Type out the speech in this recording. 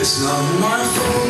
It's not my fault.